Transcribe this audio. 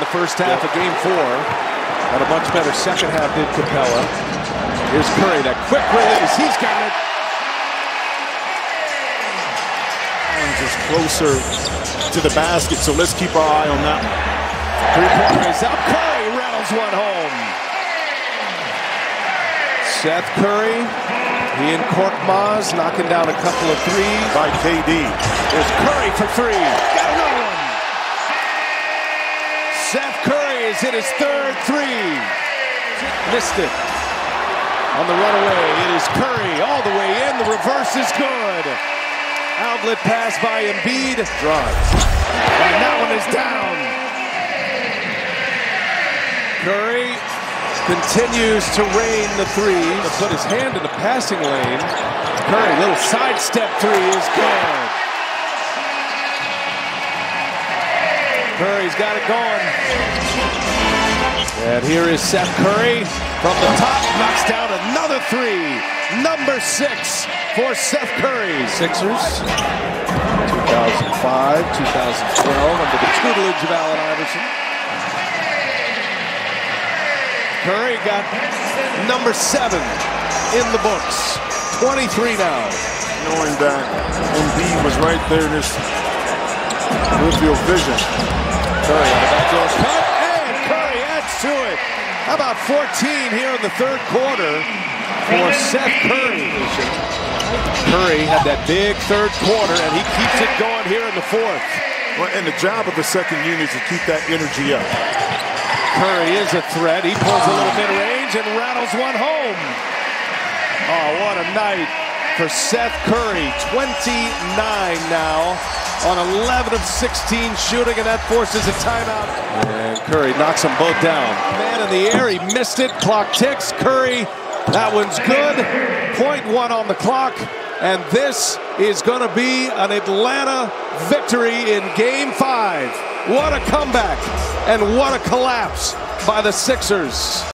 in the first half of game four. Had a much better second half did Capela. Here's Curry, that quick release. He's got it. Is closer to the basket, so let's keep our eye on that one. Three-pointer is up. Curry rattles one home. Seth Curry, he and Korkmaz knocking down a couple of threes. By KD. There's Curry for three. Seth Curry has hit his third three. Missed it. On the runaway, it is Curry all the way in. The reverse is good. Outlet pass by Embiid. Drives. And that one is down. Curry continues to rain the three. Put his hand in the passing lane. Curry, little sidestep three is good. Curry's got it going. And here is Seth Curry from the top, knocks down another three. Number six for Seth Curry. Sixers, 2005, 2012, under the tutelage of Allen Iverson. Curry got number seven in the books. 23 now. Knowing that Embiid was right there in his peripheral vision. Curry on the backdoor cut, and Curry adds to it. How about 14 here in the third quarter for Seth Curry? Curry had that big third quarter, and he keeps it going here in the fourth. Well, and the job of the second unit is to keep that energy up. Curry is a threat. He pulls a little mid-range and rattles one home. Oh, what a night for Seth Curry. 29 now on 11 of 16 shooting, and that forces a timeout. And Curry knocks them both down. Man in the air, he missed it. Clock ticks. Curry, that one's good. Point one on the clock. And this is going to be an Atlanta victory in game five. What a comeback and what a collapse by the Sixers.